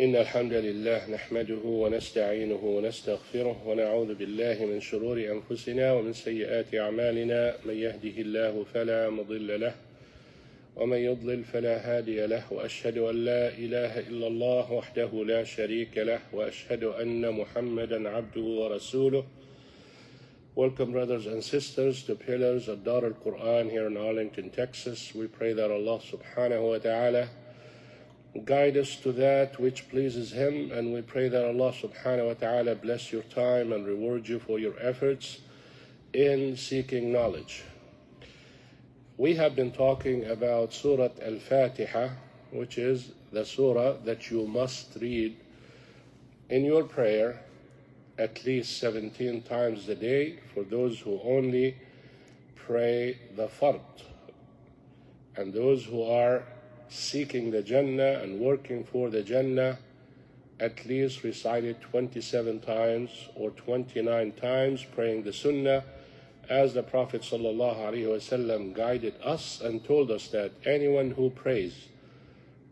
إن الحمد لله نحمده ونستعينه ونستغفره ونعوذ بالله من شرور أنفسنا ومن سيئات أعمالنا من يهده الله فلا مضل له ومن يضلل فلا هادي له وأشهد أن لا إله إلا الله وحده لا شريك له وأشهد أن محمدا عبده ورسوله Welcome, brothers and sisters, to Pillars of Dar al Quran here in Arlington, Texas. We pray that Allah subhanahu wa ta'ala guide us to that which pleases Him, and we pray that Allah subhanahu wa ta'ala bless your time and reward you for your efforts in seeking knowledge. We have been talking about Surah Al Fatiha, which is the surah that you must read in your prayer at least 17 times a day for those who only pray the fard. And those who are seeking the Jannah and working for the Jannah at least recite it 27 times or 29 times, praying the Sunnah, as the Prophet ﷺ guided us and told us that anyone who prays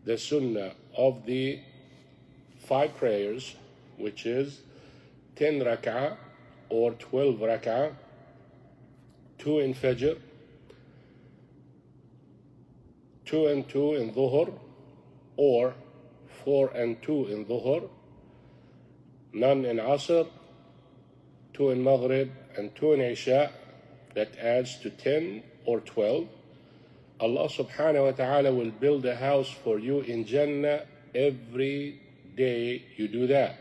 the Sunnah of the five prayers, which is 10 rak'ah or 12 rak'ah, 2 in Fajr, 2 and 2 in Dhuhr, or 4 and 2 in Dhuhr, none in Asr, 2 in Maghrib, and 2 in Isha, that adds to 10 or 12. Allah subhanahu wa ta'ala will build a house for you in Jannah every day you do that.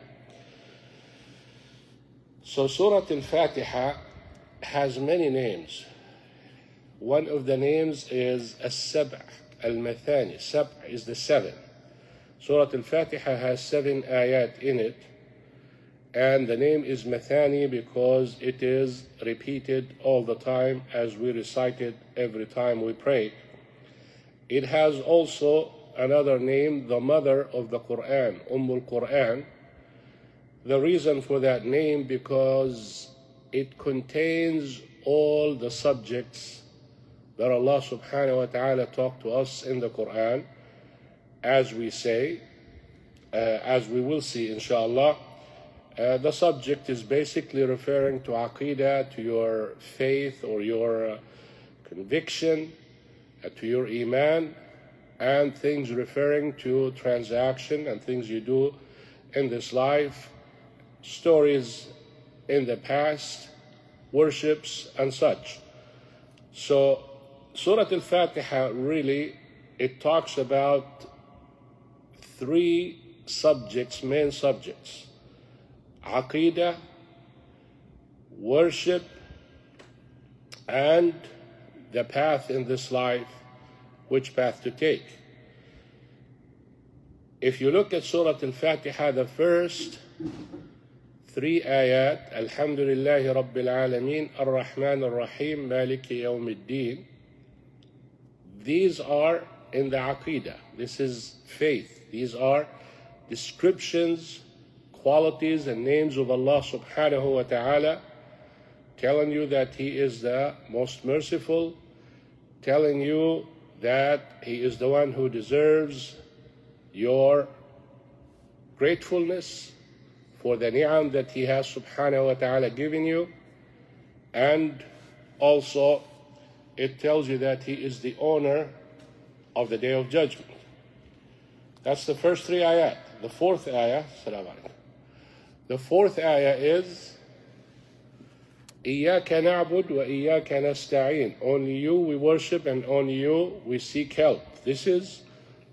So Surah Al-Fatiha has many names. One of the names is As-Sab' Al-Mathani. Sab' is the seven. Surah Al-Fatiha has seven ayat in it. And the name is Mathani because it is repeated all the time as we recite it every time we pray. It has also another name, the mother of the Quran, Umm al-Quran. The reason for that name because it contains all the subjects that Allah subhanahu wa ta'ala talked to us in the Quran, as we say, uh, as we will see inshallah. Uh, the subject is basically referring to aqidah, to your faith or your uh, conviction, uh, to your iman, and things referring to transaction and things you do in this life, stories in the past, worships, and such. So, Surah Al Fatiha really it talks about three subjects, main subjects Aqidah, worship, and the path in this life, which path to take. If you look at Surah Al Fatiha, the first three ayat, Alhamdulillahi Rabbil Alameen, Ar Rahman Ar Rahim, Maliki Yawmiddin, these are in the Aqidah. This is faith. These are descriptions, qualities, and names of Allah subhanahu wa ta'ala, telling you that He is the most merciful, telling you that He is the one who deserves your gratefulness for the ni'am that He has subhanahu wa ta'ala given you, and also it tells you that He is the owner of the day of judgment. That's the first three ayat. The fourth ayah, salam alaikum. The fourth ayah is إياك نعبد وإياك نستعين. Only you we worship and only you we seek help. This is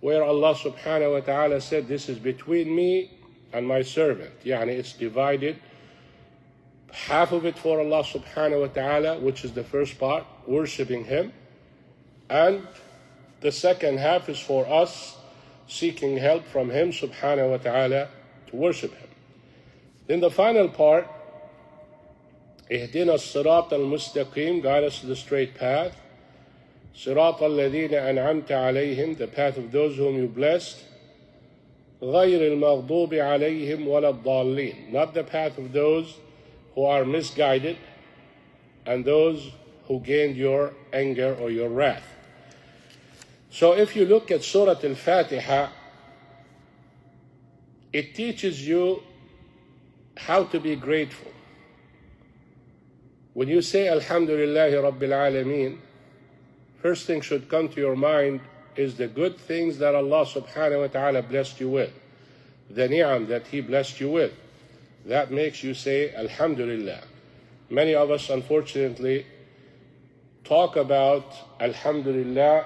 where Allah subhanahu wa ta'ala said, This is between me and my servant. Yani it's divided. Half of it for Allah subhanahu wa ta'ala, which is the first part, worshipping Him. And the second half is for us seeking help from Him subhanahu wa ta'ala to worship Him. Then the final part, اهدنا الصراط المستقيم, guide us to the straight path. صراط الذين أنعمت عليهم, the path of those whom you blessed. غير المغضوب عليهم ولا الضالين, not the path of those who are misguided and those who gained your anger or your wrath. So if you look at Surah Al Fatiha, it teaches you how to be grateful. When you say Alhamdulillah Rabbil Alameen, first thing should come to your mind is the good things that Allah subhanahu wa ta'ala blessed you with, the ni'am that He blessed you with. That makes you say Alhamdulillah. Many of us, unfortunately, talk about Alhamdulillah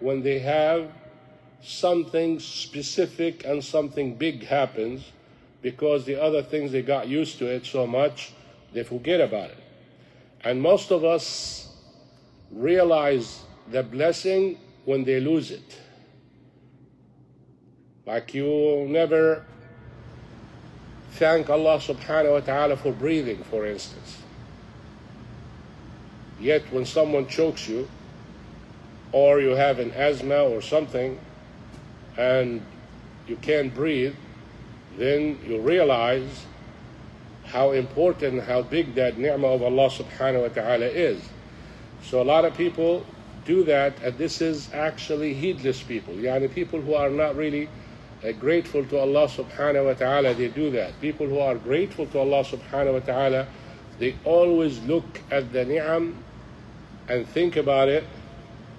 when they have something specific and something big happens because the other things they got used to it so much they forget about it. And most of us realize the blessing when they lose it. Like you never thank Allah subhanahu wa ta'ala for breathing, for instance. Yet when someone chokes you, or you have an asthma or something, and you can't breathe, then you realize how important, how big that ni'mah of Allah subhanahu wa ta'ala is. So a lot of people do that, and this is actually heedless people. Yani people who are not really uh, grateful to Allah subhanahu wa ta'ala, they do that. People who are grateful to Allah subhanahu wa ta'ala, they always look at the ni'am and think about it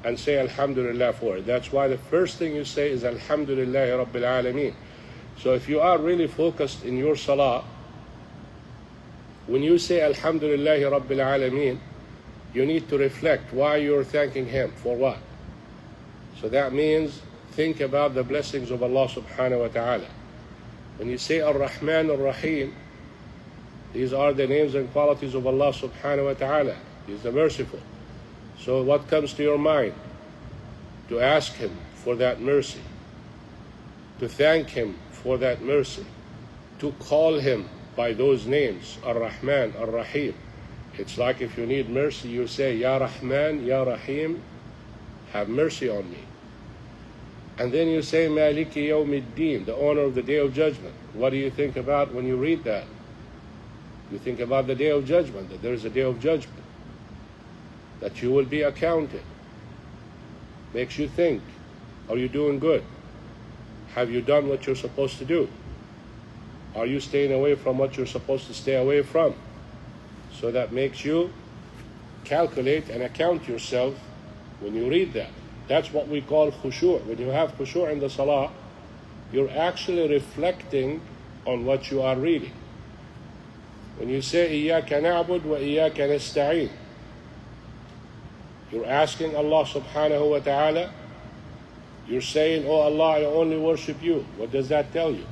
and say Alhamdulillah for it. That's why the first thing you say is Alhamdulillah Rabbil Alameen. So if you are really focused in your salah, when you say Alhamdulillah Rabbil Alameen, you need to reflect why you're thanking Him, for what. So that means think about the blessings of Allah subhanahu wa ta'ala. When you say Ar-Rahman Ar-Rahim, these are the names and qualities of Allah subhanahu wa ta'ala. He's the merciful. So, what comes to your mind? To ask Him for that mercy, to thank Him for that mercy, to call Him by those names Ar Rahman, Ar Rahim. It's like if you need mercy, you say, Ya Rahman, Ya Rahim, have mercy on me. And then you say, Maliki Yawmiddin, the owner of the day of judgment. What do you think about when you read that? You think about the day of judgment, that there is a day of judgment that you will be accounted. Makes you think are you doing good? Have you done what you're supposed to do? Are you staying away from what you're supposed to stay away from? So that makes you calculate and account yourself when you read that. That's what we call khushu'. When you have khushu' in the salah, you're actually reflecting on what you are reading. When you say Iyaka na'bud wa Iyaka nasta'in, you're asking Allah subhanahu wa ta'ala, you're saying, Oh Allah, I only worship you. What does that tell you?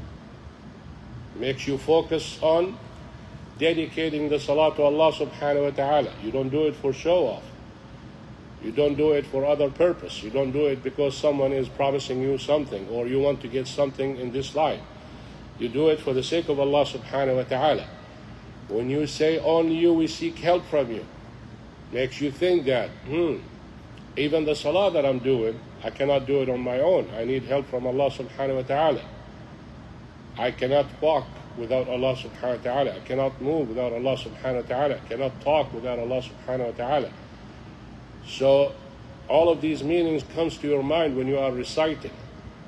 Makes you focus on dedicating the salah to Allah subhanahu wa ta'ala. You don't do it for show off. You don't do it for other purpose. You don't do it because someone is promising you something or you want to get something in this life. You do it for the sake of Allah subhanahu wa ta'ala. When you say, Only you we seek help from you, makes you think that, hmm, even the salah that I'm doing, I cannot do it on my own. I need help from Allah subhanahu wa ta'ala. I cannot walk without Allah subhanahu wa ta'ala. I cannot move without Allah subhanahu wa ta'ala. I cannot talk without Allah subhanahu wa ta'ala. So all of these meanings comes to your mind when you are reciting.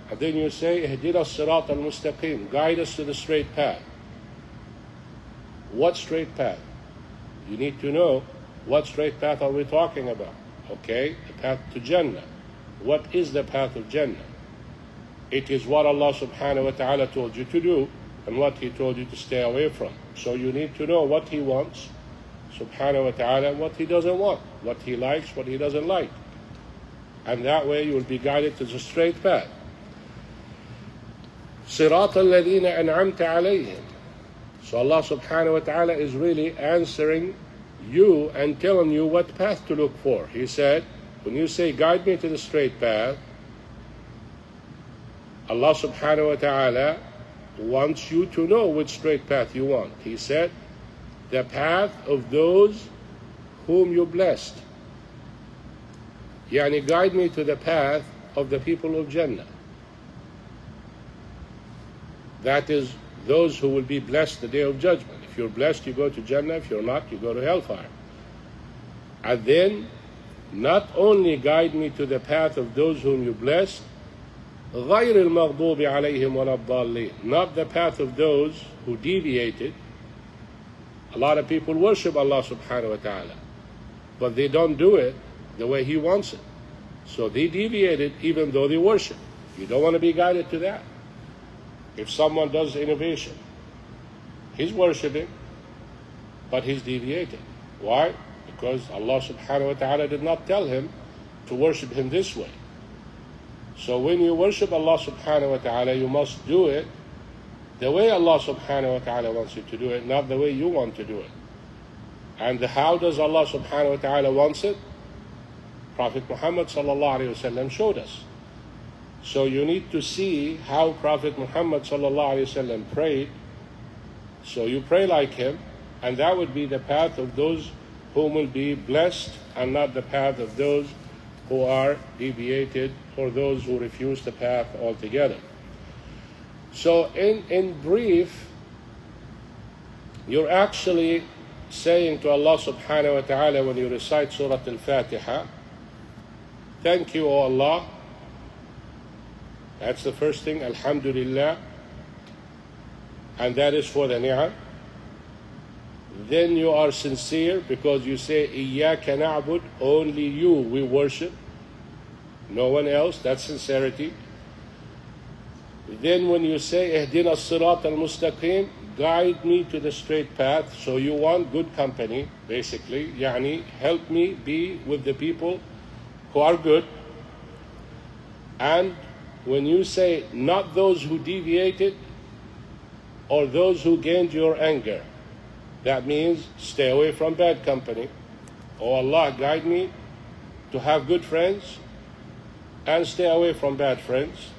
And then you say, sirat al-mustaqim, guide us to the straight path. What straight path? You need to know what straight path are we talking about? Okay, the path to Jannah. What is the path of Jannah? It is what Allah subhanahu wa ta'ala told you to do and what He told you to stay away from. So you need to know what He wants, subhanahu wa ta'ala, and what He doesn't want, what He likes, what He doesn't like. And that way you will be guided to the straight path. صراط الذين أنعمت عليهم. So Allah subhanahu wa ta'ala is really answering you and telling you what path to look for. He said, when you say, guide me to the straight path, Allah subhanahu wa ta'ala wants you to know which straight path you want. He said, the path of those whom you blessed. Yani guide me to the path of the people of Jannah. That is those who will be blessed the day of judgment. If you're blessed, you go to Jannah. If you're not, you go to hellfire. And then, not only guide me to the path of those whom you bless, غير المغضوب عليهم ولا الضالين not the path of those who deviated a lot of people worship Allah subhanahu wa ta'ala but they don't do it the way he wants it. So they deviated even though they worship. You don't want to be guided to that. If someone does innovation he's worshiping but he's deviated why? Because Allah subhanahu wa ta'ala did not tell him to worship him this way. So when you worship Allah subhanahu wa ta'ala, you must do it the way Allah subhanahu wa ta'ala wants you to do it, not the way you want to do it. And how does Allah subhanahu wa ta'ala wants it? Prophet Muhammad sallallahu alayhi wasallam showed us. So you need to see how Prophet Muhammad sallallahu alayhi wasallam prayed. So you pray like him, and that would be the path of those whom will be blessed, and not the path of those who are deviated or those who refuse the path altogether. So, in, in brief, you're actually saying to Allah subhanahu wa ta'ala when you recite Surah Al Fatiha, Thank you, O Allah. That's the first thing, Alhamdulillah. And that is for the ni'am. Then you are sincere because you say, Iyaka na'bud, only you we worship no one else. That's sincerity. Then when you say, Ihdina sirat al-mustaqim, guide me to the straight path. So you want good company, basically. Yani, help me be with the people who are good. And when you say, not those who deviated or those who gained your anger, that means stay away from bad company. Oh Allah, guide me to have good friends and stay away from bad friends.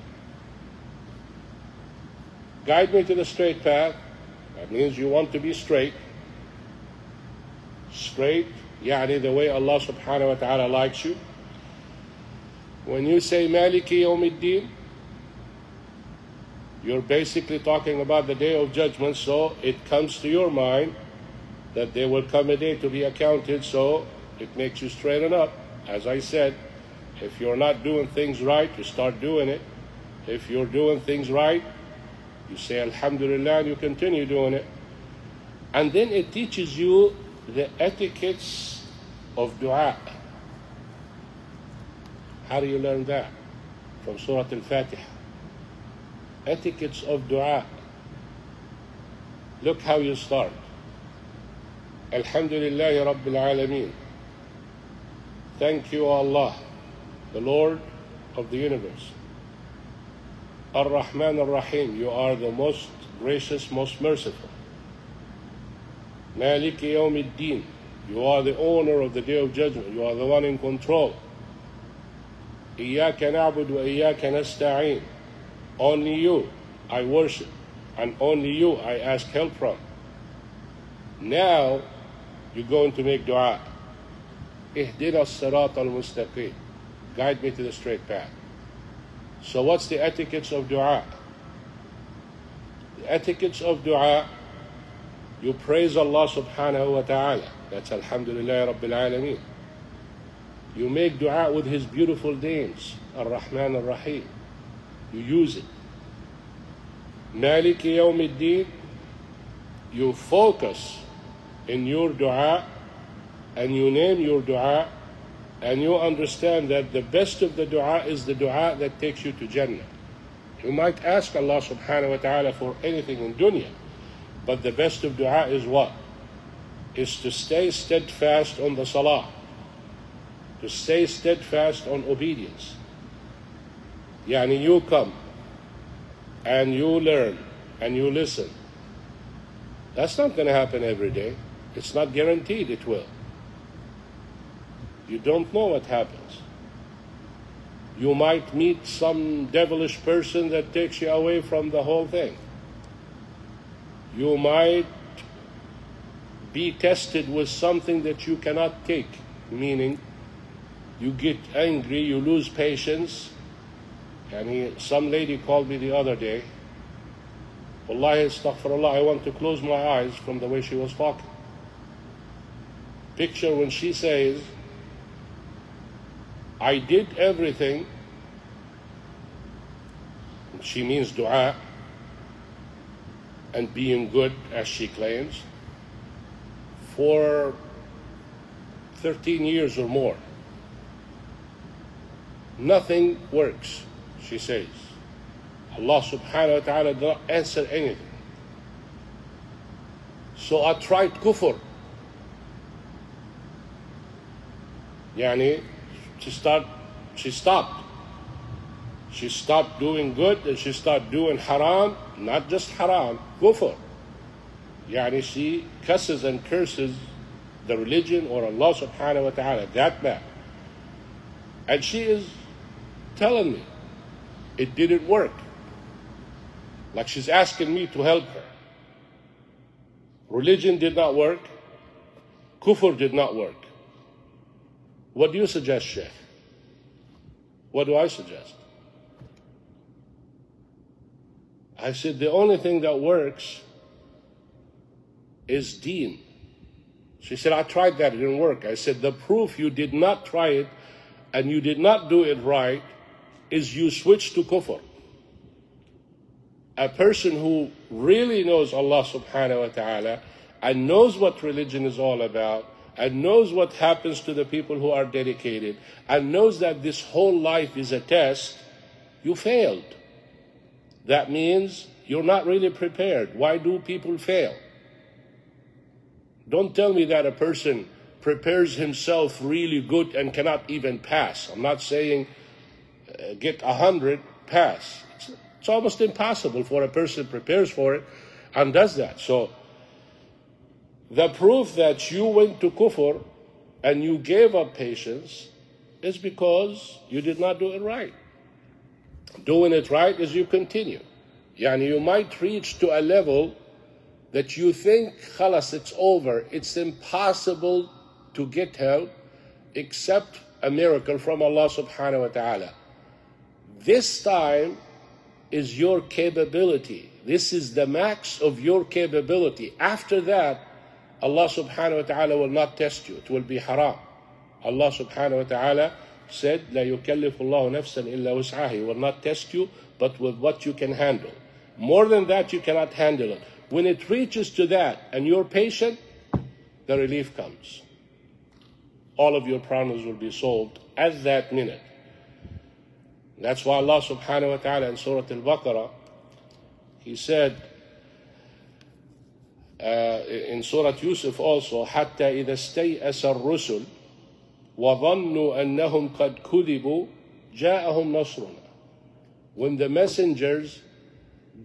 Guide me to the straight path. That means you want to be straight. Straight, yani the way Allah subhanahu wa ta'ala likes you. When you say Maliki Yawmiddin, you're basically talking about the day of judgment, so it comes to your mind that there will come a day to be accounted, so it makes you straighten up. As I said, if you're not doing things right, you start doing it. If you're doing things right, you say Alhamdulillah and you continue doing it. And then it teaches you the etiquettes of dua. How do you learn that? From Surah Al Fatiha. Etiquettes of dua. Look how you start. Alhamdulillah Rabbil Alameen. Thank you, Allah the Lord of the universe. Ar-Rahman Ar-Rahim, you are the most gracious, most merciful. Malik Yawmiddin, you are the owner of the Day of Judgment, you are the one in control. Iyaka na'bud wa iyaka nasta'in. Only you I worship, and only you I ask help from. Now you're going to make dua. Ihdina as-sirat al-mustaqim. Guide me to the straight path. So, what's the etiquettes of dua? The etiquettes of dua, you praise Allah subhanahu wa ta'ala. That's Alhamdulillah Rabbil Alameen. You make dua with His beautiful names, Ar Rahman Ar Rahim. You use it. Maliki Yawmiddin, you focus in your dua and you name your dua and you understand that the best of the dua is the dua that takes you to Jannah. You might ask Allah subhanahu wa ta'ala for anything in dunya, but the best of dua is what? Is to stay steadfast on the salah, to stay steadfast on obedience. Yani you come and you learn and you listen. That's not going to happen every day. It's not guaranteed it will. You don't know what happens. You might meet some devilish person that takes you away from the whole thing. You might be tested with something that you cannot take, meaning you get angry, you lose patience. And he, some lady called me the other day. Wallahi, astaghfirullah, I want to close my eyes from the way she was talking. Picture when she says, I did everything she means dua and being good, as she claims, for 13 years or more. Nothing works, she says. Allah subhanahu wa ta'ala did not answer anything. So I tried kufr. Yani, she start, she stopped. She stopped doing good and she started doing haram, not just haram, kufr. Yani she cusses and curses the religion or Allah subhanahu wa ta'ala, that bad. And she is telling me it didn't work. Like she's asking me to help her. Religion did not work. Kufr did not work. What do you suggest, Sheikh? What do I suggest? I said the only thing that works is deen. She said, I tried that, it didn't work. I said, the proof you did not try it and you did not do it right is you switched to kufr. A person who really knows Allah subhanahu wa ta'ala and knows what religion is all about and knows what happens to the people who are dedicated and knows that this whole life is a test, you failed. That means you're not really prepared. Why do people fail? Don't tell me that a person prepares himself really good and cannot even pass. I'm not saying uh, get a hundred, pass. It's, it's almost impossible for a person prepares for it and does that. So the proof that you went to kufr and you gave up patience is because you did not do it right. Doing it right is you continue. Yani you might reach to a level that you think, khalas, it's over. It's impossible to get help except a miracle from Allah subhanahu wa ta'ala. This time is your capability. This is the max of your capability. After that, Allah subhanahu wa ta'ala will not test you. It will be haram. Allah subhanahu wa ta'ala said, لا يكلف الله نفسا إلا وسعها. He will not test you, but with what you can handle. More than that, you cannot handle it. When it reaches to that and you're patient, the relief comes. All of your problems will be solved at that minute. That's why Allah subhanahu wa ta'ala in Surah Al Baqarah, He said uh, in Surah Yusuf also, حتى إذا استيأس الرسل وظنوا أنهم قد كذبوا جاءهم نصرنا. When the messengers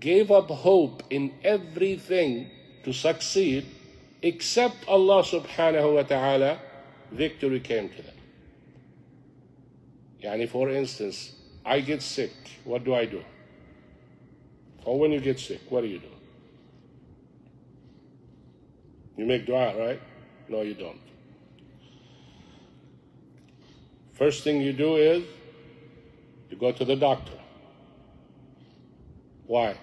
gave up hope in everything to succeed except Allah subhanahu wa ta'ala, victory came to them. Yani for instance, I get sick, what do I do? Or when you get sick, what do you do? You make dua, right? No, you don't. First thing you do is you go to the doctor. Why?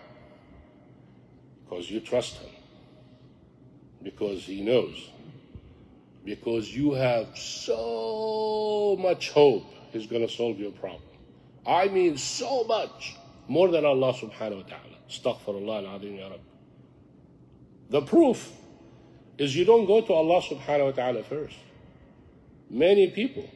Because you trust him. Because he knows. Because you have so much hope he's going to solve your problem. I mean, so much. More than Allah subhanahu wa ta'ala. Astaghfirullah al-azim ya Rabbi. The proof is you don't go to Allah subhanahu wa ta'ala first. Many people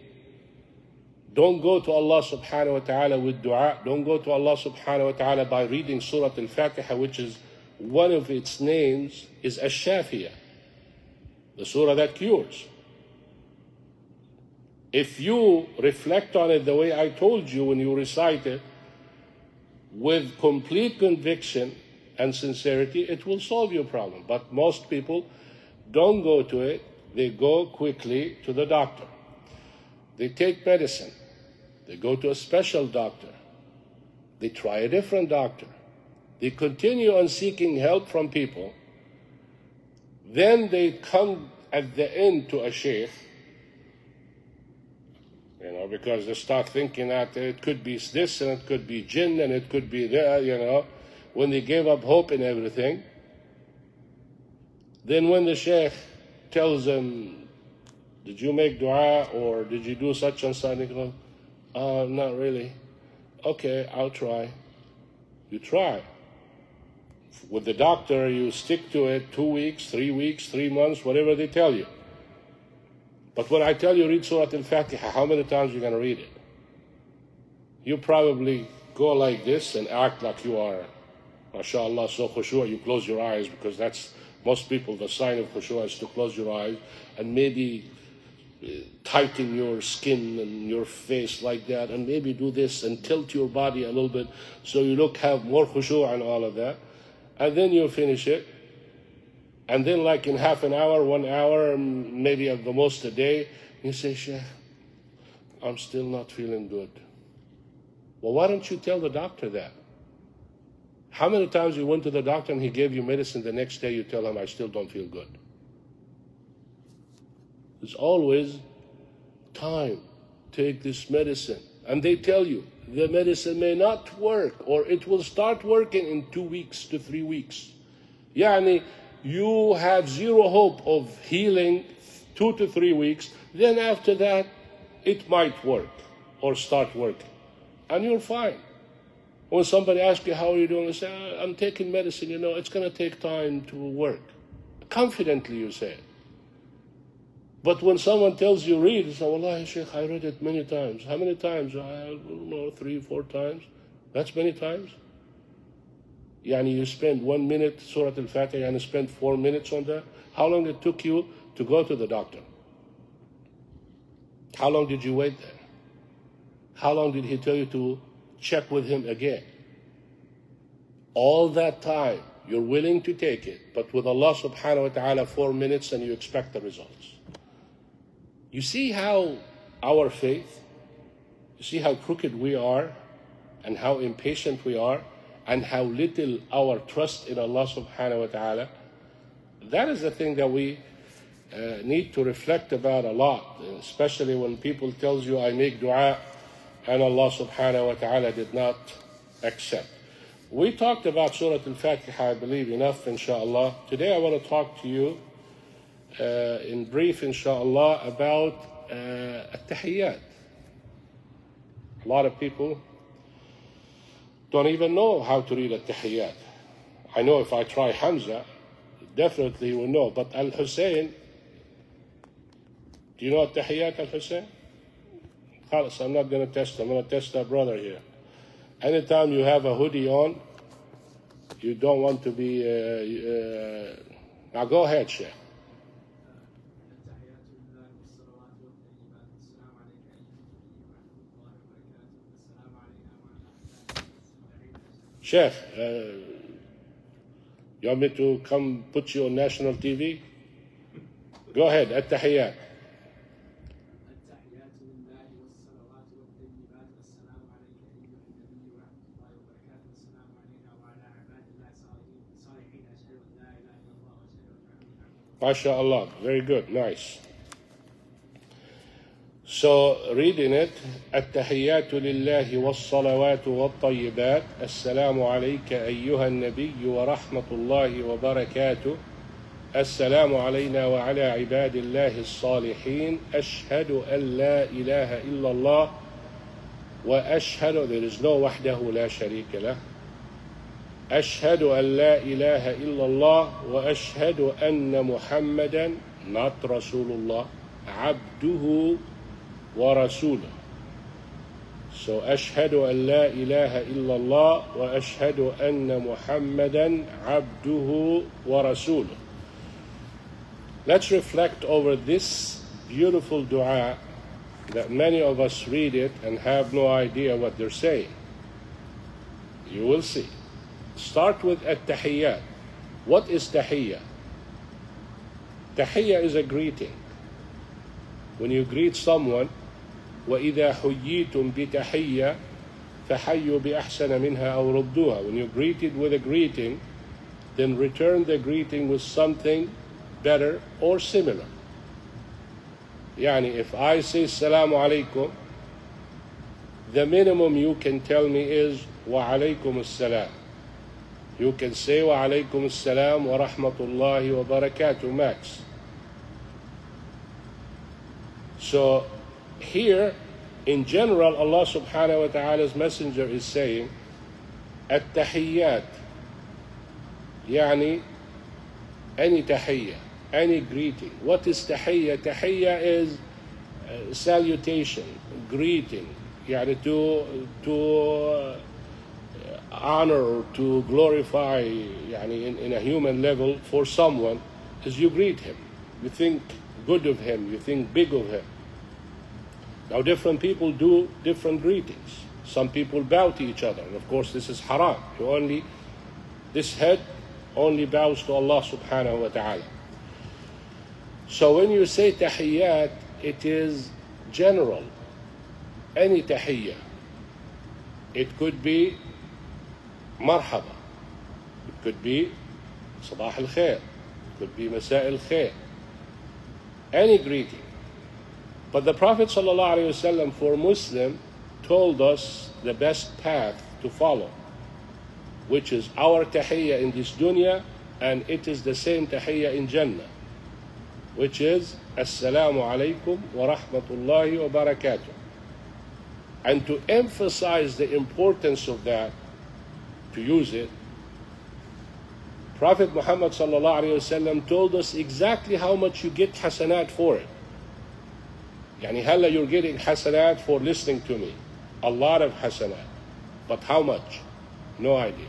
don't go to Allah subhanahu wa ta'ala with dua. Don't go to Allah subhanahu wa ta'ala by reading Surah Al-Fatiha, which is one of its names is Ash-Shafiyah, the surah that cures. If you reflect on it the way I told you when you recite it, with complete conviction and sincerity, it will solve your problem. But most people don't go to it, they go quickly to the doctor. They take medicine. They go to a special doctor. They try a different doctor. They continue on seeking help from people. Then they come at the end to a sheikh, you know, because they start thinking that it could be this and it could be jinn and it could be that, you know, when they gave up hope and everything. Then when the sheikh tells them, did you make dua or did you do such and such? They go, uh, not really. Okay, I'll try. You try. With the doctor, you stick to it two weeks, three weeks, three months, whatever they tell you. But when I tell you read Surah Al-Fatiha, how many times are you going to read it? You probably go like this and act like you are, mashallah, so khushu', you close your eyes because that's most people, the sign of khushu' is to close your eyes and maybe uh, tighten your skin and your face like that and maybe do this and tilt your body a little bit so you look have more khushu' and all of that. And then you finish it. And then like in half an hour one hour maybe at the most a day you say Sheikh I'm still not feeling good. Well why don't you tell the doctor that how many times you went to the doctor and he gave you medicine the next day you tell him I still don't feel good It's always time. Take this medicine. And they tell you the medicine may not work or it will start working in two weeks to three weeks. Yani, you have zero hope of healing two to three weeks. Then after that, it might work or start working. And you're fine. When somebody asks you, how are you doing? You say, uh, I'm taking medicine, you know, it's going to take time to work. Confidently you say it. But when someone tells you read, you say, Wallahi, Sheikh, I read it many times. How many times? I don't know, three, four times. That's many times. Yani you spend one minute, Surah Al-Fatiha, and spend four minutes on that. How long it took you to go to the doctor? How long did you wait there? How long did he tell you to check with him again? All that time, you're willing to take it, but with Allah subhanahu wa ta'ala, four minutes and you expect the results. You see how our faith, you see how crooked we are, and how impatient we are, and how little our trust in Allah subhanahu wa ta'ala. That is the thing that we uh, need to reflect about a lot, especially when people tells you I make dua and Allah subhanahu wa ta'ala did not accept. We talked about Surah Al-Fatiha, I believe, enough, inshallah. Today I want to talk to you uh, in brief, inshallah, about uh, at-tahiyyat. A lot of people don't even know how to read at-tahiyyat. I know if I try Hamza, definitely will know. But Al-Hussein, do you know at-tahiyyat Al-Hussein? I'm not going to test. I'm going to test our brother here. Anytime you have a hoodie on, you don't want to be. Uh, uh, now go ahead, Sheikh. Sheikh, uh, you want me to come put you on national TV? Go ahead, at. MashaAllah, very good, nice. So reading it التحيات لله والصلوات والطيبات. السلام عليك أيها النبي ورحمة الله وبركاته. السلام علينا وعلى عباد الله الصالحين. أشهد أن لا إله إلا الله. وأشهد there is no وحده لا شريك له أشهد أن لا إله إلا الله وأشهد أن محمدا نات رسول الله عبده ورسوله so, أشهد أن لا إله إلا الله وأشهد أن محمدا عبده ورسوله Let's reflect over this beautiful dua that many of us read it and have no idea what they're saying. You will see. Start with at-tahiyyat. What is tahiyya? Tahiyya is a greeting. When you greet someone, وإذا حييتم بتحية فحيوا بأحسن منها أو ردوها. When you're greeted with a greeting, then return the greeting with something better or similar. Yani if I say Assalamu alaikum, the minimum you can tell me is Wa alaikum assalam. You can say Wa alaikum assalam wa rahmatullahi wa barakatuh max. So here, in general, Allah subhanahu wa ta'ala's messenger is saying, التحيات يعني any تحية any greeting what is تحية تحية is uh, salutation greeting يعني to to uh, honor, to glorify yani, in, in a human level for someone is you greet him. You think good of him, you think big of him. Now, different people do different greetings. Some people bow to each other, and of course, this is haram. You only, this head only bows to Allah subhanahu wa ta'ala. So, when you say tahiyyat, it is general, any tahiyyah. It could be مرحبا it could be صباح الخير it could be مساء الخير any greeting but the Prophet ﷺ for Muslim told us the best path to follow which is our tahiyya in this dunya and it is the same tahiyya in Jannah which is Assalamu alaikum wa rahmatullahi wa barakatuh and to emphasize the importance of that to use it, Prophet Muhammad sallallahu told us exactly how much you get hasanat for it. Yani halla you're getting hasanat for listening to me. A lot of hasanat. But how much? No idea.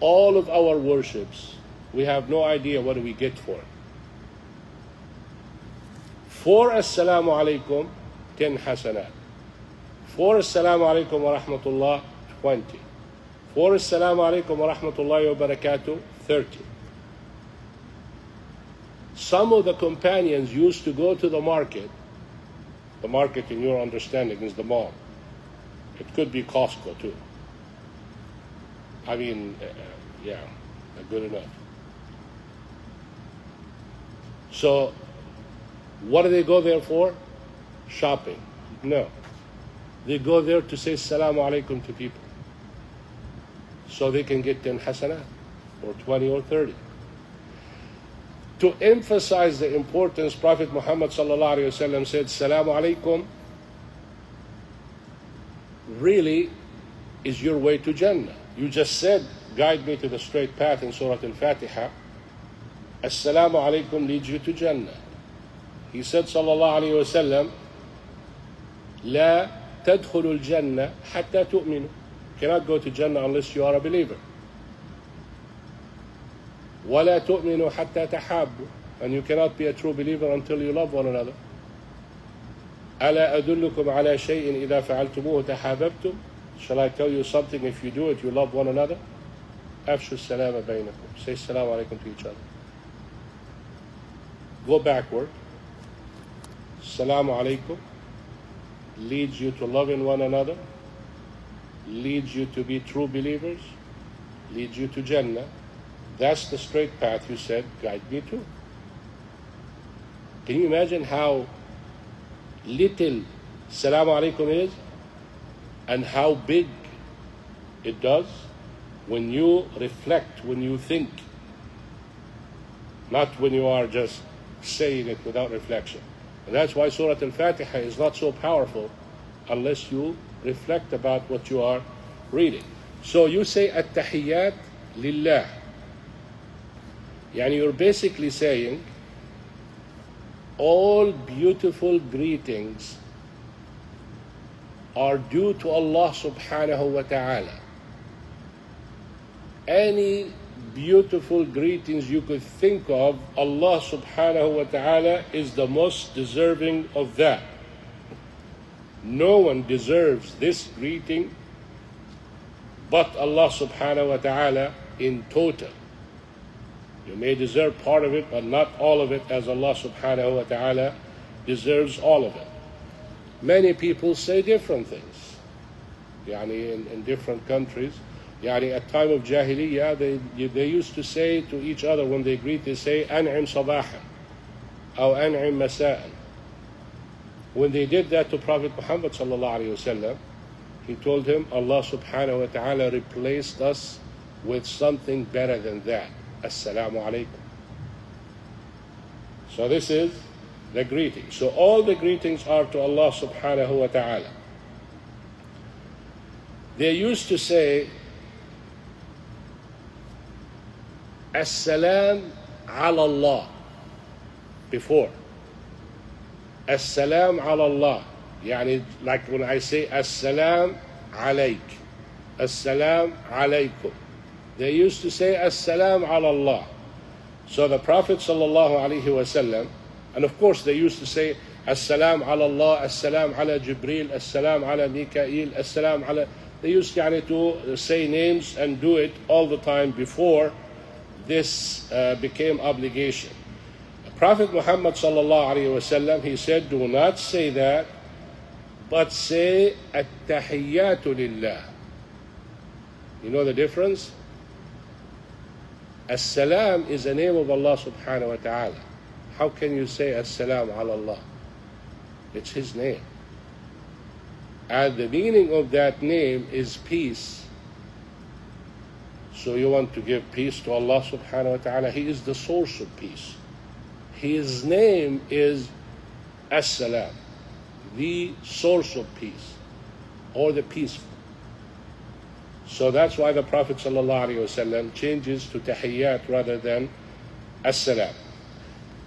All of our worships, we have no idea what we get for it. For assalamu alaikum, 10 hasanat. For assalamu alaikum wa rahmatullah, 20. For Assalamu alaikum wa rahmatullahi wa barakatuh, 30. Some of the companions used to go to the market. The market, in your understanding, is the mall. It could be Costco too. I mean, uh, yeah, good enough. So, what do they go there for? Shopping. No. They go there to say Assalamu alaikum to people so they can get 10 hasanat or 20 or 30. To emphasize the importance, Prophet Muhammad ﷺ said, Salamu alaikum really is your way to Jannah. You just said, guide me to the straight path in Surah Al-Fatiha. Assalamu alaikum leads you to Jannah. He said, sallallahu alayhi wa sallam, لا تدخلوا الجنة حتى تؤمنوا cannot go to Jannah unless you are a believer. ولا تؤمنوا حتى تحابوا and you cannot be a true believer until you love one another. ألا أدلكم على شيء إذا فعلتموه تحاببتم Shall I tell you something if you do it you love one another? أفشوا السلام بينكم Say السلام عليكم to each other. Go backward. السلام عليكم leads you to loving one another leads you to be true believers, leads you to Jannah. That's the straight path you said, guide me to. Can you imagine how little Salaam Alaikum is and how big it does when you reflect, when you think, not when you are just saying it without reflection. And that's why Surah Al Fatiha is not so powerful unless you reflect about what you are reading. So you say at-tahiyyat lillah. Yani you're basically saying all beautiful greetings are due to Allah subhanahu wa ta'ala. Any beautiful greetings you could think of, Allah subhanahu wa ta'ala is the most deserving of that. No one deserves this greeting but Allah subhanahu wa ta'ala in total. You may deserve part of it, but not all of it, as Allah subhanahu wa ta'ala deserves all of it. Many people say different things. Yani in, in different countries. Yani at time of Jahiliyyah, they, they used to say to each other when they greet, they say, An'im sabahan, or An'im masa'an. When they did that to Prophet Muhammad sallallahu he told him, Allah subhanahu wa ta'ala replaced us with something better than that. Assalamu alaikum. So this is the greeting. So all the greetings are to Allah subhanahu wa ta'ala. They used to say, As-salam ala Allah before. As-salam ala Allah. Yani, like when I say As-salam alayk. As-salam alaykum. They used to say As-salam ala Allah. So the Prophet sallallahu alaihi wasallam, and of course they used to say As-salam ala Allah, As-salam ala Jibril, As-salam ala Mikael, As-salam ala... They used yani, to say names and do it all the time before this uh, became obligation. Prophet Muhammad sallallahu alaihi wasallam, he said, do not say that, but say At-tahiyyatu lillah. You know the difference? As-salam is the name of Allah subhanahu wa ta'ala. How can you say As-salam ala Allah? It's His name. And the meaning of that name is peace. So you want to give peace to Allah subhanahu wa ta'ala. He is the source of peace. His name is As-salam, the source of peace, or the peaceful. So that's why the Prophet ﷺ changes to tahiyyat rather than as-salam.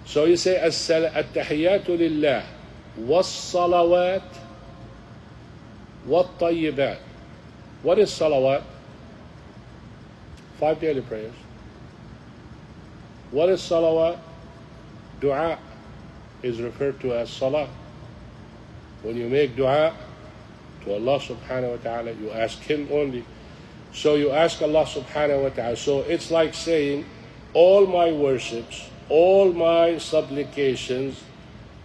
So you say at-tahiyyatu lillah was-salawat wat-tayyibat. What is salawat? Five daily prayers. What is salawat? Dua is referred to as salah. When you make dua to Allah subhanahu wa ta'ala, you ask Him only. So you ask Allah subhanahu wa ta'ala. So it's like saying, all my worships, all my supplications,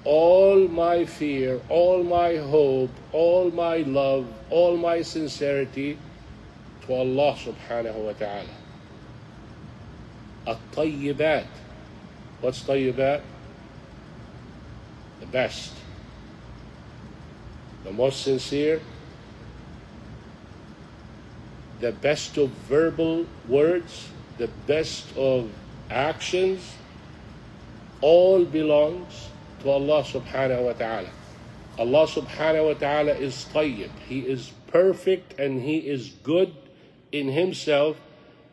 all my fear, all my hope, all my love, all my sincerity to Allah subhanahu wa ta'ala. At-tayyibat. What's tayyibat? The best. The most sincere, the best of verbal words, the best of actions, all belongs to Allah subhanahu wa ta'ala. Allah subhanahu wa ta'ala is tayyib. He is perfect and He is good in Himself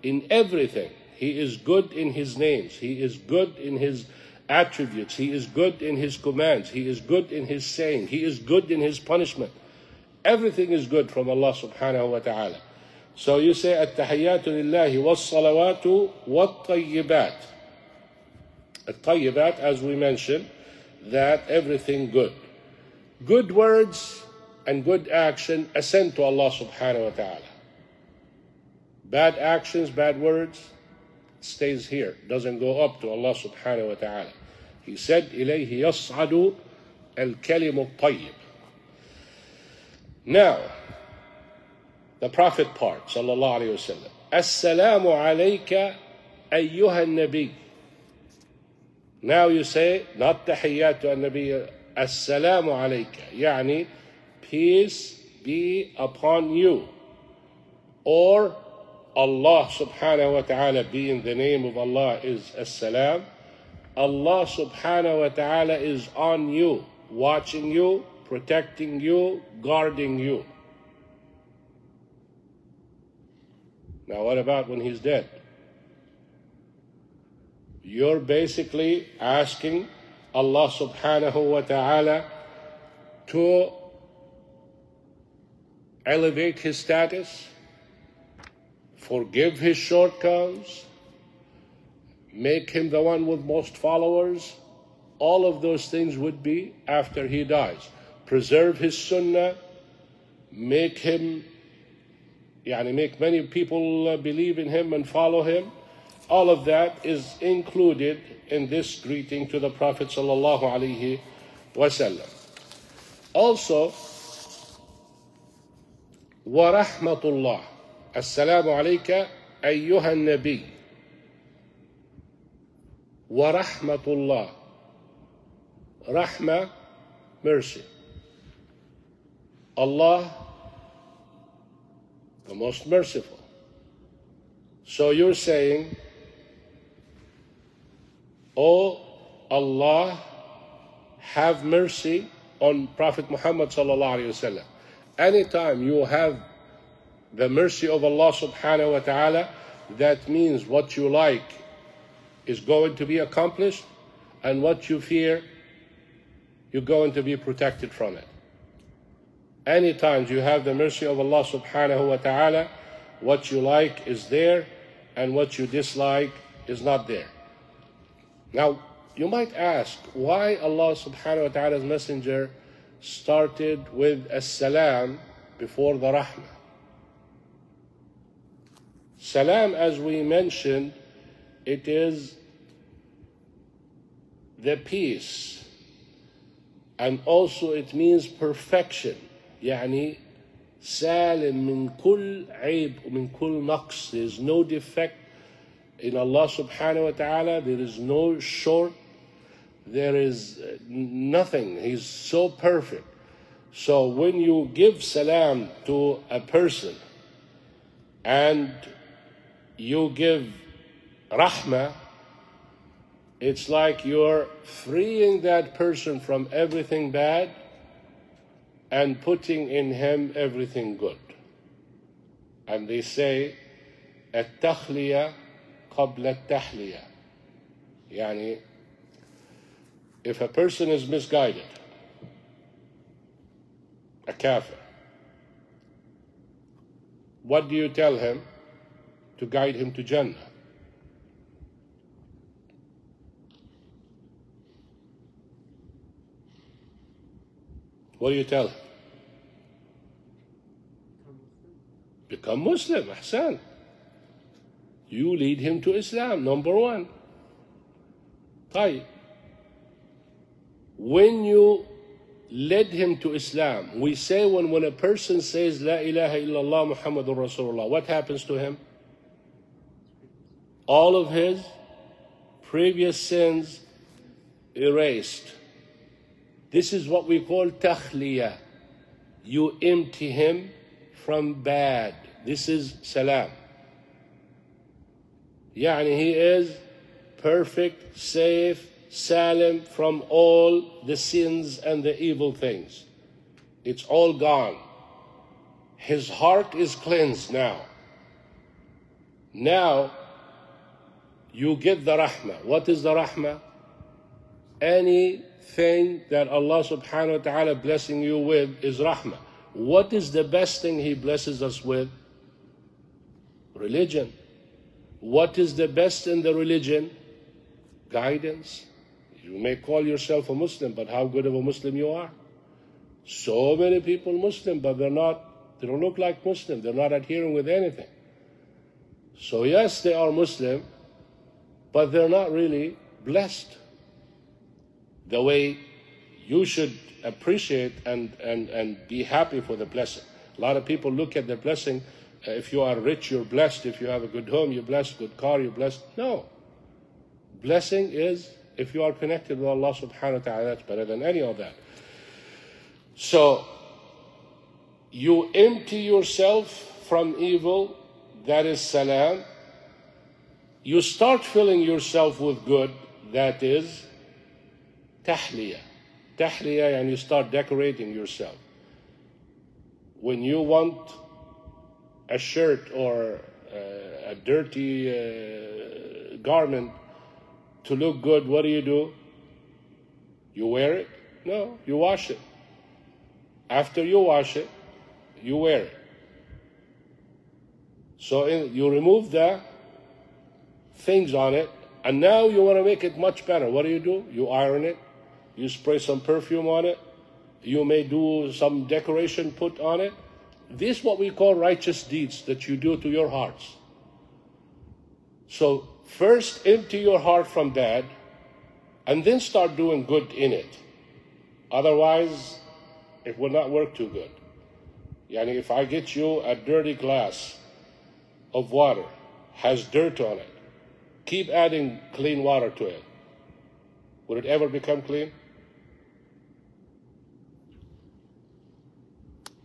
in everything. He is good in his names. He is good in his attributes. He is good in his commands. He is good in his saying. He is good in his punishment. Everything is good from Allah subhanahu wa ta'ala. So you say, At-tahiyyatu lillahi was-salawatu wa-tayyibat. At-tayyibat, as we mentioned, that everything good. Good words and good action ascend to Allah subhanahu wa ta'ala. Bad actions, bad words, stays here, doesn't go up to Allah subhanahu wa ta'ala. He said, إِلَيْهِ يَصْعَدُ الْكَلِمُ الطَّيِّبُ Now, the Prophet part, sallallahu alayhi wasallam. Assalamu alayka ayyuha nabi. Now you say, not tahiyyatu an-nabi, assalamu alayka. Yani, peace be upon you. Or Allah subhanahu wa ta'ala being the name of Allah is as-salam. Allah subhanahu wa ta'ala is on you, watching you, protecting you, guarding you. Now, what about when he's dead? You're basically asking Allah subhanahu wa ta'ala to elevate his status, forgive his shortcomings, make him the one with most followers. All of those things would be after he dies. Preserve his sunnah, make him, yani make many people uh, believe in him and follow him. All of that is included in this greeting to the Prophet sallallahu alaihi wasallam. Also, wa rahmatullah السلام عليك أيها النبي ورحمة الله رحمة mercy Allah the most merciful. So you're saying, Oh Allah, have mercy on Prophet Muhammad sallallahu alaihi wasallam. Anytime you have the mercy of Allah subhanahu wa ta'ala, that means what you like is going to be accomplished, and what you fear, you're going to be protected from it. Any times you have the mercy of Allah subhanahu wa ta'ala, what you like is there, and what you dislike is not there. Now, you might ask why Allah subhanahu wa ta'ala's messenger started with a salam before the rahmah. Salam, as we mentioned, it is the peace. And also it means perfection. يعني سالم من كل عيب ومن كل نقص. There is no defect in Allah subhanahu wa ta'ala. There is no short. There is nothing. He's so perfect. So when you give salam to a person and you give rahmah, it's like you're freeing that person from everything bad and putting in him everything good. And they say, التخلية قبل التحلية. يعني, if a person is misguided, a kafir, what do you tell him to guide him to Jannah? What do you tell him? Become Muslim, Ahsan. You lead him to Islam, number one. طيب. When you led him to Islam, we say when, when a person says La ilaha illallah Muhammadur Rasulullah, what happens to him? All of his previous sins erased. This is what we call takhliya. You empty him from bad. This is salam. Yani he is perfect, safe, salim from all the sins and the evil things. It's all gone. His heart is cleansed now. Now you get the rahmah. What is the rahmah? Anything that Allah subhanahu wa ta'ala blessing you with is rahmah. What is the best thing He blesses us with? Religion. What is the best in the religion? Guidance. You may call yourself a Muslim, but how good of a Muslim you are. So many people Muslim, but they're not, they don't look like Muslim. They're not adhering with anything. So yes, they are Muslim, but they're not really blessed the way you should appreciate and, and, and be happy for the blessing. A lot of people look at the blessing. Uh, if you are rich, you're blessed. If you have a good home, you're blessed. Good car, you're blessed. No. Blessing is if you are connected with Allah subhanahu wa ta'ala, that's better than any of that. So, you empty yourself from evil, that is salam. You start filling yourself with good, that is tahliya. Tahliya, and you start decorating yourself. When you want a shirt or uh, a dirty uh, garment to look good, what do you do? You wear it? No, you wash it. After you wash it, you wear it. So in, you remove the things on it, and now you want to make it much better. What do you do? You iron it, you spray some perfume on it, you may do some decoration put on it. This is what we call righteous deeds that you do to your hearts. So first empty your heart from bad, and then start doing good in it. Otherwise, it will not work too good. Yani if I get you a dirty glass of water, has dirt on it, keep adding clean water to it. Would it ever become clean?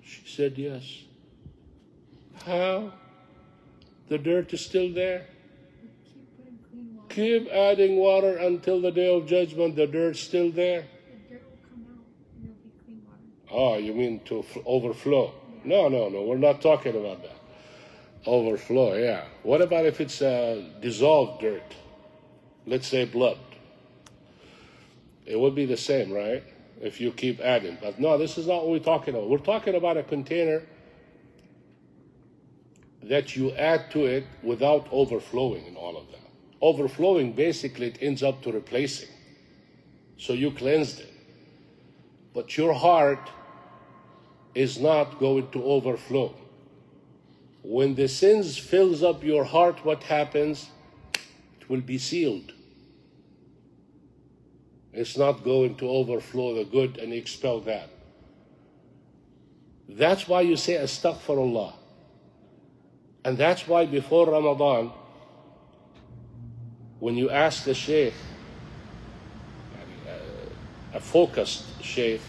She said yes. How? The dirt is still there. Keep adding water until the day of judgment, the dirt's still there. The dirt will come out and it'll be clean water. Oh, you mean to f- overflow? No, no, no. We're not talking about that. Overflow, yeah. What about if it's uh, dissolved dirt? Let's say blood. It would be the same, right? If you keep adding. But no, this is not what we're talking about. We're talking about a container that you add to it without overflowing and all of that. Overflowing, basically, it ends up to replacing. So you cleansed it. But your heart is not going to overflow. When the sins fills up your heart, what happens? It will be sealed. It's not going to overflow the good and expel that. That's why you say astaghfirullah. And that's why before Ramadan, when you ask the Shaykh, uh, a focused Shaykh,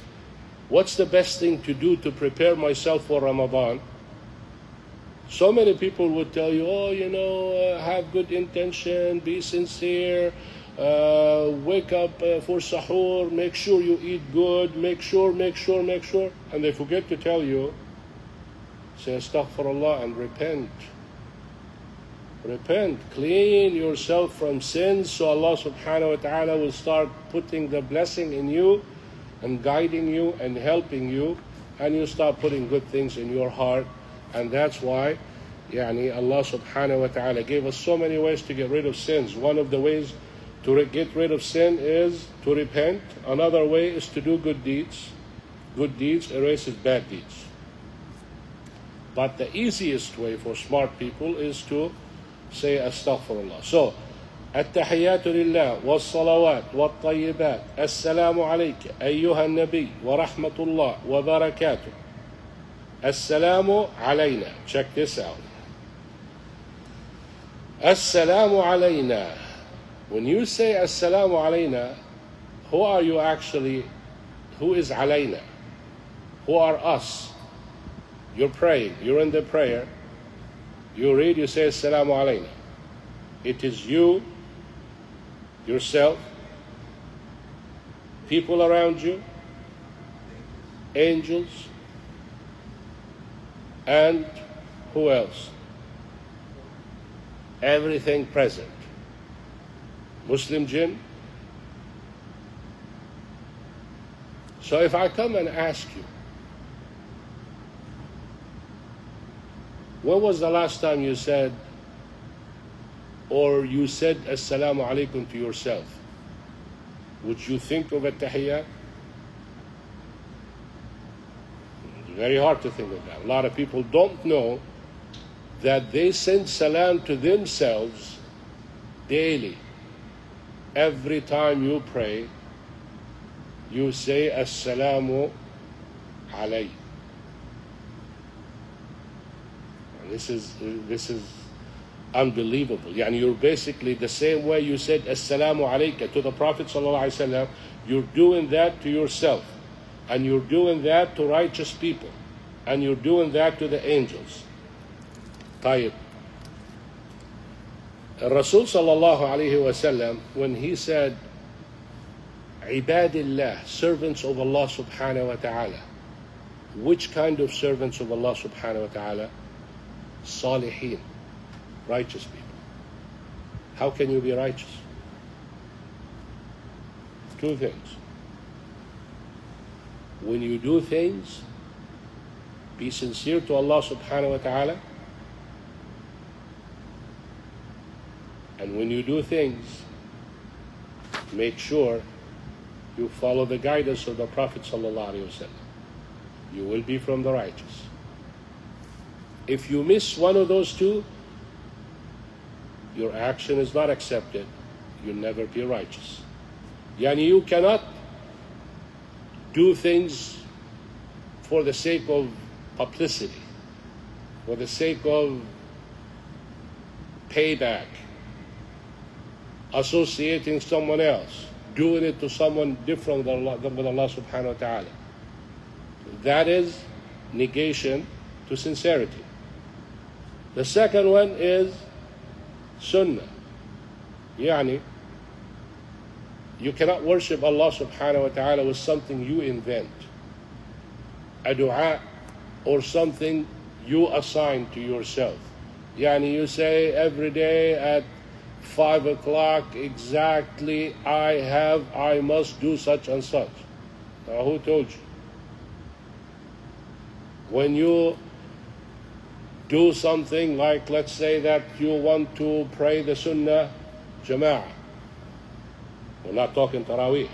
what's the best thing to do to prepare myself for Ramadan? So many people would tell you, oh, you know, uh, have good intention, be sincere, uh, wake up uh, for sahur, make sure you eat good, make sure, make sure, make sure. And they forget to tell you, say astaghfirullah and repent. Repent, clean yourself from sins so Allah subhanahu wa ta'ala will start putting the blessing in you and guiding you and helping you and you start putting good things in your heart and that's why يعني Allah subhanahu wa ta'ala gave us so many ways to get rid of sins. One of the ways to get rid of sin is to repent. Another way is to do good deeds. Good deeds erases bad deeds. But the easiest way for smart people is to say astaghfirullah. So, التحيات لله والصلوات والطيبات السلام عليك أيها النبي ورحمة الله وبركاته Assalamu alayna. Check this out. Assalamu alayna. When you say Assalamu alayna, who are you actually? Who is alayna? Who are us? You're praying, you're in the prayer, you read, you say Assalamu alayna. It is you, yourself, people around you, angels, and who else? Everything present. Muslim jinn. So if I come and ask you, when was the last time you said, or you said Assalamu alaikum to yourself? Would you think of a tahiyyat? Very hard to think of that. A lot of people don't know that they send salam to themselves daily. Every time you pray, you say Assalamu alay. This is this is unbelievable. Yani you're basically the same way you said Assalamu alayka to the Prophet sallallahu wasallam. You're doing that to yourself. And you're doing that to righteous people. And you're doing that to the angels. طيب. Rasul sallallahu alayhi wasallam, when he said, Ibadillah, servants of Allah subhanahu wa ta'ala. Which kind of servants of Allah subhanahu wa ta'ala? Salihin, righteous people. How can you be righteous? Two things when you do things, be sincere to Allah subhanahu wa ta'ala. And when you do things, make sure you follow the guidance of the Prophet wasallam. You will be from the righteous. If you miss one of those two, your action is not accepted. You'll never be righteous. Yani you cannot do things for the sake of publicity, for the sake of payback, associating someone else, doing it to someone different than Allah, than Allah subhanahu wa ta'ala. That is negation to sincerity. The second one is sunnah. يعني you cannot worship Allah subhanahu wa ta'ala with something you invent. A dua or something you assign to yourself. Yani you say every day at five o'clock exactly I have I must do such and such. Now who told you? When you do something like let's say that you want to pray the sunnah jama'ah. We're not talking taraweeh.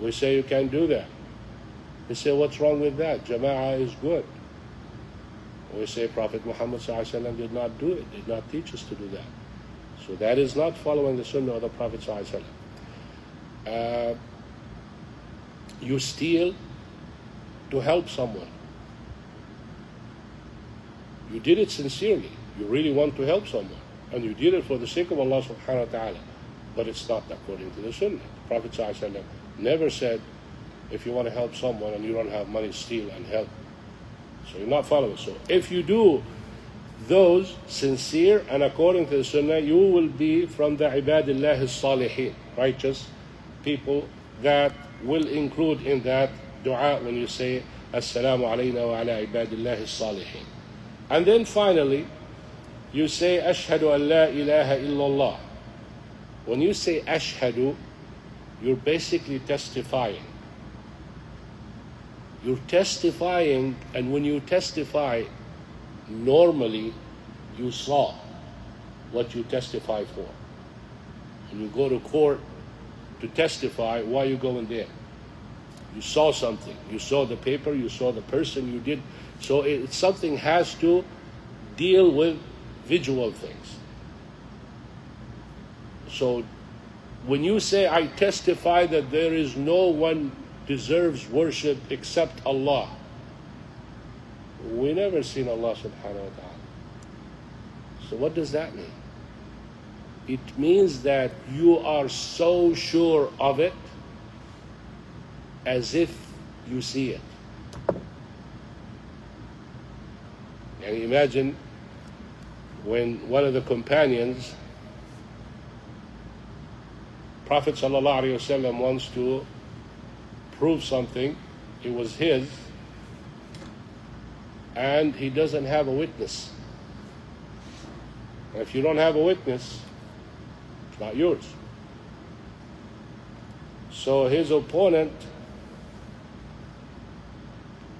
We say you can't do that. They say, what's wrong with that? Jama'ah is good. We say Prophet Muhammad did not do it, did not teach us to do that. So that is not following the sunnah of the Prophet. Uh, you steal to help someone. You did it sincerely. You really want to help someone. And you did it for the sake of Allah subhanahu wa ta'ala. But it's not according to the sunnah. The Prophet ﷺ never said, if you want to help someone and you don't have money, steal and help. So you're not following. So if you do those sincere and according to the Sunnah, you will be from the ibadillah salihin, righteous people that will include in that dua when you say Assalamu alayna wa ala ibadillah salihin. And then finally, you say Ashhadu an la ilaha illallah. When you say Ashhadu, you're basically testifying you're testifying, and when you testify, normally you saw what you testify for. When you go to court to testify, why are you going there? You saw something. You saw the paper, you saw the person, you did. So it, something has to deal with visual things. So when you say, I testify that there is no one deserves worship except Allah. We never seen Allah subhanahu wa ta'ala. So what does that mean? It means that you are so sure of it as if you see it. And imagine when one of the companions, Prophet ﷺ wants to prove something, it was his, and he doesn't have a witness. If you don't have a witness, it's not yours. So his opponent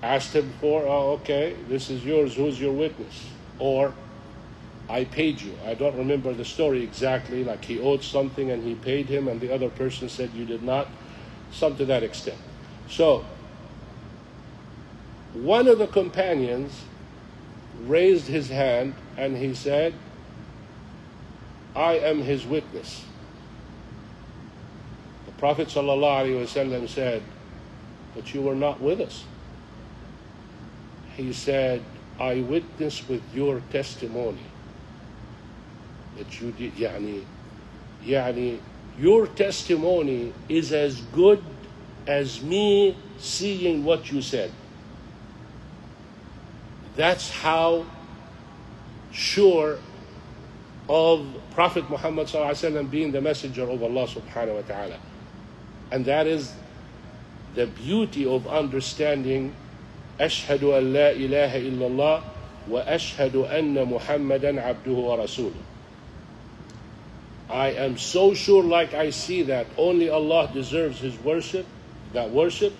asked him for, oh, okay, this is yours, who's your witness? Or, I paid you. I don't remember the story exactly, like he owed something and he paid him, and the other person said, You did not. Some to that extent. So, one of the companions raised his hand and he said, I am his witness. The Prophet ﷺ said, But you were not with us. He said, I witness with your testimony that you did, yani, yani, your testimony is as good as me seeing what you said. That's how sure of Prophet Muhammad being the messenger of Allah subhanahu wa ta'ala. And that is the beauty of understanding أشهد أن لا إله إلا الله وأشهد أن محمدا عبده ورسوله I am so sure like I see that only Allah deserves his worship that worship.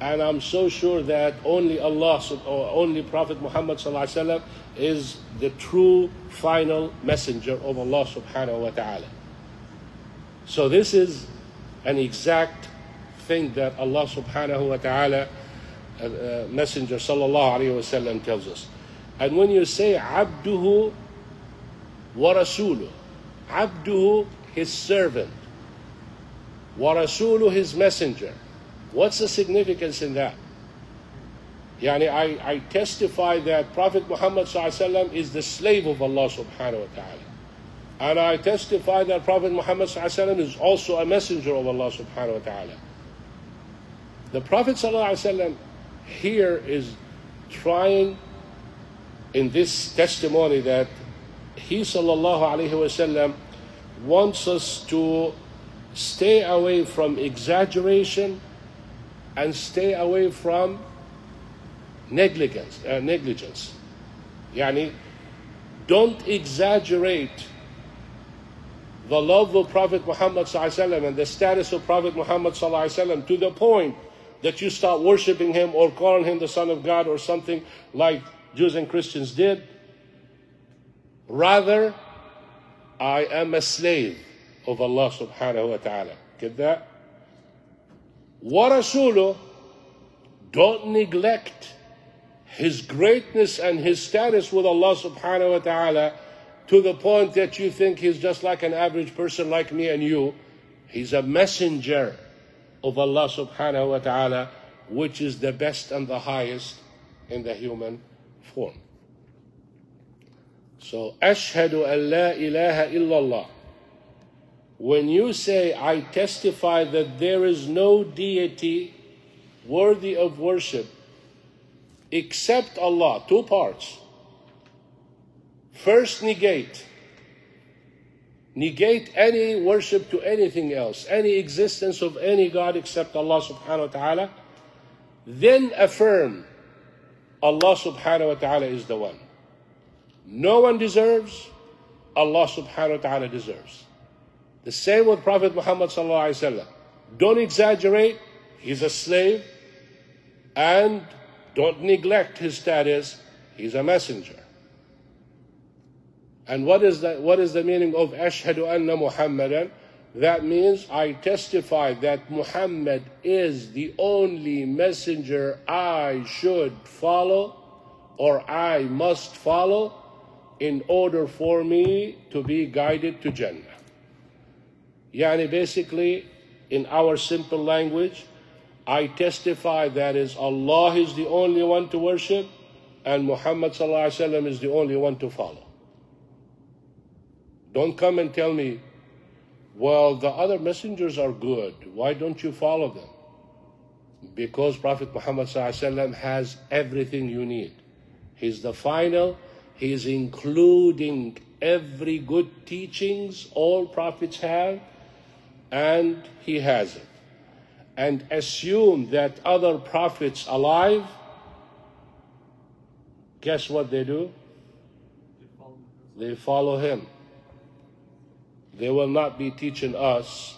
And I'm so sure that only Allah, or only Prophet Muhammad is the true final messenger of Allah subhanahu wa ta'ala. So this is an exact thing that Allah subhanahu wa ta'ala, uh, uh, messenger sallallahu alayhi wa sallam tells us. And when you say abduhu wa rasuluh, abduhu his servant, wa rasuluh his messenger. What's the significance in that? Yani I, I testify that Prophet Muhammad is the slave of Allah subhanahu wa ta'ala. And I testify that Prophet Muhammad is also a messenger of Allah subhanahu wa ta'ala. The Prophet here is trying in this testimony that he sallallahu alayhi wasallam wants us to stay away from exaggeration and stay away from negligence. Uh, negligence. Yani, don't exaggerate the love of Prophet Muhammad sallallahu and the status of Prophet Muhammad sallallahu to the point that you start worshiping him or calling him the Son of God or something like Jews and Christians did. Rather, I am a slave of Allah subhanahu wa ta'ala. Get that? Warasulu, don't neglect his greatness and his status with Allah subhanahu wa ta'ala to the point that you think he's just like an average person like me and you. He's a messenger of Allah subhanahu wa ta'ala, which is the best and the highest in the human form. So, Ashhadu an la ilaha illallah. When you say, I testify that there is no deity worthy of worship except Allah, two parts. First, negate. Negate any worship to anything else, any existence of any God except Allah subhanahu wa ta'ala. Then affirm Allah subhanahu wa ta'ala is the one. No one deserves, Allah subhanahu wa ta'ala deserves. The same with Prophet Muhammad sallallahu alaihi wasallam. Don't exaggerate, he's a slave, and don't neglect his status, he's a messenger. And what is the, what is the meaning of Ashhadu anna Muhammadan? That means I testify that Muhammad is the only messenger I should follow or I must follow in order for me to be guided to Jannah. Yani basically, in our simple language, I testify that is Allah is the only one to worship and Muhammad is the only one to follow. Don't come and tell me, well, the other messengers are good. Why don't you follow them? Because Prophet Muhammad has everything you need. He's the final. He's including every good teachings all prophets have, and he has it and assume that other prophets alive, guess what they do? They follow him. They will not be teaching us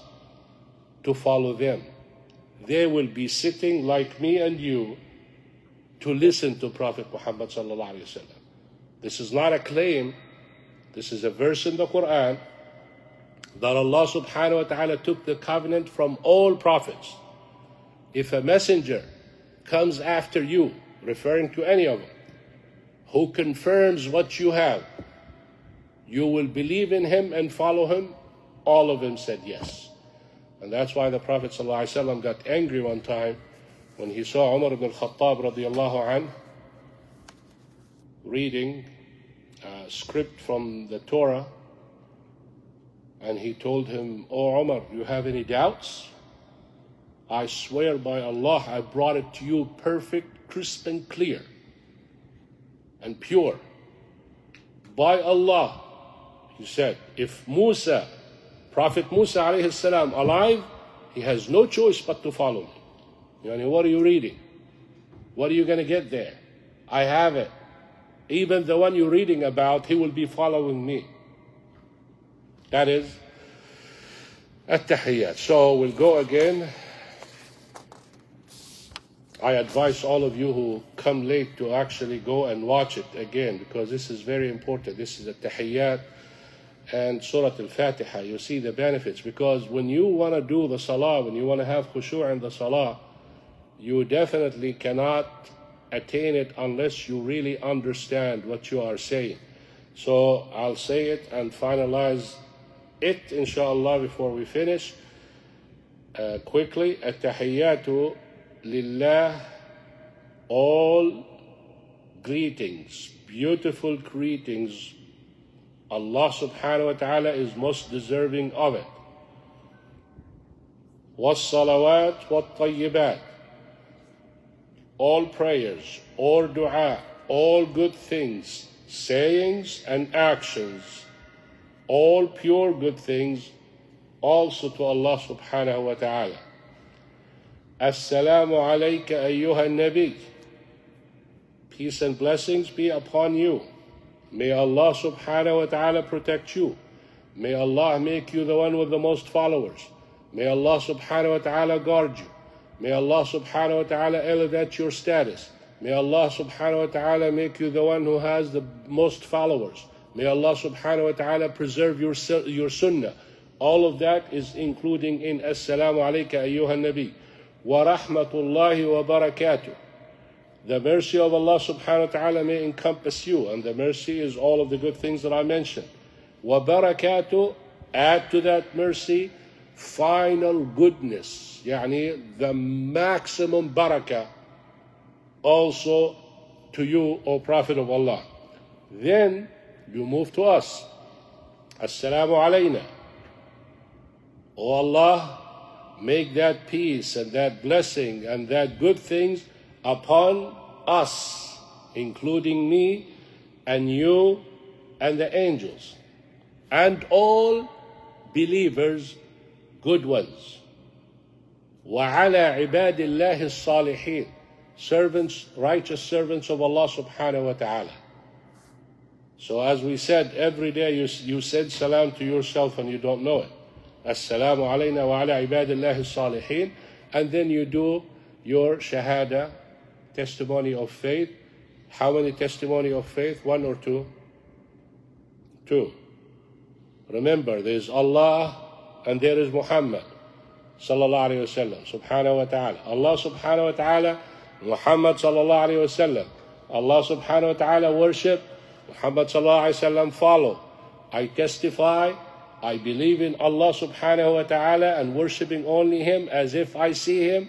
to follow them. They will be sitting like me and you to listen to Prophet Muhammad This is not a claim. This is a verse in the Quran that Allah subhanahu wa ta'ala took the covenant from all prophets if a messenger comes after you, referring to any of them, who confirms what you have, you will believe in him and follow him? All of them said yes. And that's why the Prophet ﷺ got angry one time when he saw Umar ibn al-Khattab radiallahu anh reading a script from the Torah and he told him, "O Oh Umar, you have any doubts? I swear by Allah, I brought it to you perfect, crisp, and clear, and pure. By Allah, he said, if Musa, Prophet Musa alayhi salam, alive, he has no choice but to follow me. Yani, what are you reading? What are you going to get there? I have it. Even the one you're reading about, he will be following me. That is at-tahiyyat. So we'll go again. I advise all of you who come late to actually go and watch it again because this is very important. This is tahiyyat and Surah Al-Fatiha. You see the benefits because when you want to do the salah, when you want to have khushu' in the salah, you definitely cannot attain it unless you really understand what you are saying. So I'll say it and finalize it, inshallah, before we finish. Uh, quickly, التحيات lillah all greetings, beautiful greetings. Allah subhanahu wa ta'ala is most deserving of it. والصلوات والطيبات all prayers, all dua, all good things, sayings and actions, all pure good things, also to Allah subhanahu wa ta'ala. Assalamu alayka ayyuha nabi. Peace and blessings be upon you, May Allah subhanahu wa ta'ala protect you. May Allah make you the one with the most followers. May Allah subhanahu wa ta'ala guard you. May Allah subhanahu wa ta'ala elevate your status. May Allah subhanahu wa ta'ala make you the one who has the most followers. May Allah subhanahu wa ta'ala preserve your, your sunnah. All of that is including in Assalamu alayka ayyuha nabi wa rahmatullahi wa barakatuh. The mercy of Allah subhanahu wa ta'ala may encompass you, and the mercy is all of the good things that I mentioned. Wa barakatuh, add to that mercy final goodness, yani the maximum barakah also to you, O Prophet of Allah. Then you move to us. Assalamu alayna. O Allah, make that peace and that blessing and that good things upon us, including me and you and the angels and all believers, good ones. وعلى عباد الله الصالحين servants, righteous servants of Allah subhanahu wa ta'ala. So as we said, every day you, you said salam to yourself and you don't know it. Assalamu alayna wa ala ibadillahi salihin. And then you do your shahada, testimony of faith. How many testimony of faith? One or two? Two. Remember, there is Allah and there is Muhammad sallallahu alayhi wa sallam, subhanahu wa ta'ala. Allah subhanahu wa ta'ala, Muhammad sallallahu alayhi wa sallam. Allah subhanahu wa ta'ala worship, Muhammad sallallahu alayhi wa sallam follow. I testify, I believe in Allah subhanahu wa ta'ala and worshiping only Him as if I see Him.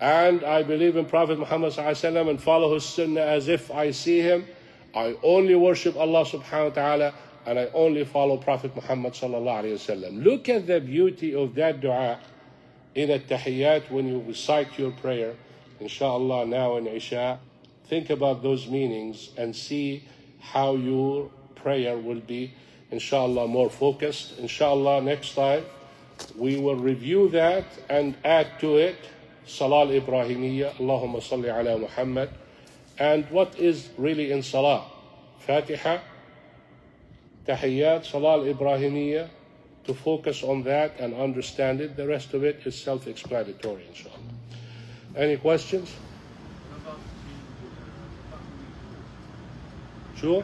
And I believe in Prophet Muhammad sallallahu alayhi wa sallam and follow his sunnah as if I see him. I only worship Allah subhanahu wa ta'ala and I only follow Prophet Muhammad sallallahu. Look at the beauty of that dua in at-tahiyyat when you recite your prayer, inshallah now in Isha. Think about those meanings and see how your prayer will be, inshallah, more focused. Inshallah, next time we will review that and add to it Salah Ibrahimiyya, Allahumma salli ala Muhammad. And what is really in Salah? Fatiha, Tahiyyat, Salah Ibrahimiyya, to focus on that and understand it. The rest of it is self explanatory, inshallah. Any questions? شو؟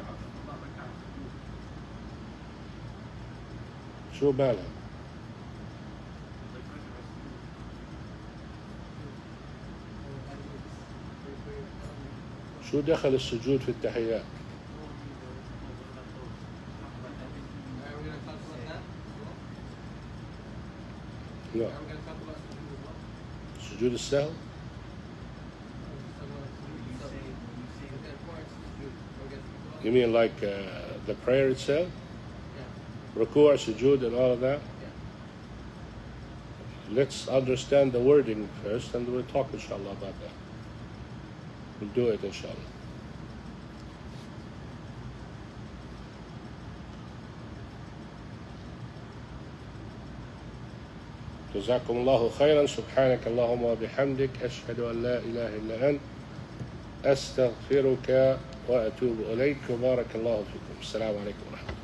شو بالك؟ شو دخل السجود في التحيات؟ לא. סוג'וד You mean like uh, the prayer itself? Yeah. Ruku, sujood and all of that? Yeah. Let's understand the wording first and we'll talk inshallah about that. We'll do it inshallah. جزاكم الله خيرا. سبحانك اللهم وبحمدك أشهد أن لا إله إلا أنت أستغفرك وأتوب إليك. وبارك الله فيكم. السلام عليكم ورحمة الله.